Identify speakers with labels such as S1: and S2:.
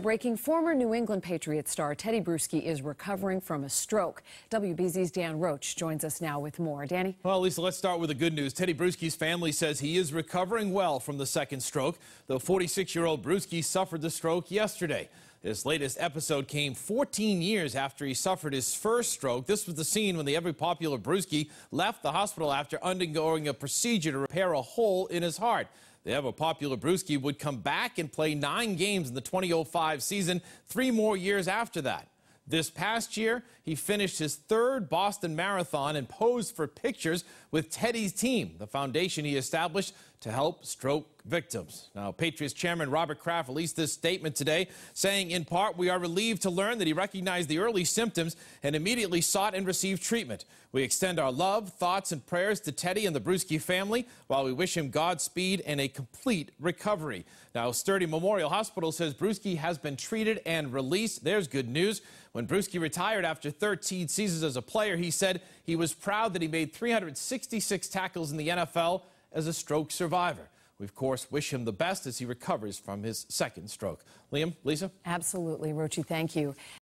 S1: Breaking former New England Patriots star Tedy Bruschi is recovering from a stroke. WBZ's Dan Roche joins us now with more. Danny?
S2: Well, Lisa, let's start with the good news. Tedy Bruschi's family says he is recovering well from the second stroke. The 46-year-old Bruschi suffered the stroke yesterday. This latest episode came 14 years after he suffered his first stroke. This was the scene when the ever popular Bruschi left the hospital after undergoing a procedure to repair a hole in his heart. The ever popular Bruschi would come back and play nine games in the 2005 season, three more years after that. This past year, he finished his third Boston Marathon and posed for pictures with Tedy's team, the foundation he established to help stroke victims. Now, Patriots chairman Robert Kraft released this statement today, saying, in part, we are relieved to learn that he recognized the early symptoms and immediately sought and received treatment. We extend our love, thoughts, and prayers to Tedy and the Bruschi family while we wish him Godspeed and a complete recovery. Now, Sturdy Memorial Hospital says Bruschi has been treated and released. There's good news. When Bruschi retired after 13 seasons as a player, he said he was proud that he made 366 tackles in the NFL as a stroke survivor. We, of course, wish him the best as he recovers from his second stroke. Liam, Lisa?
S1: Absolutely, Roche, thank you.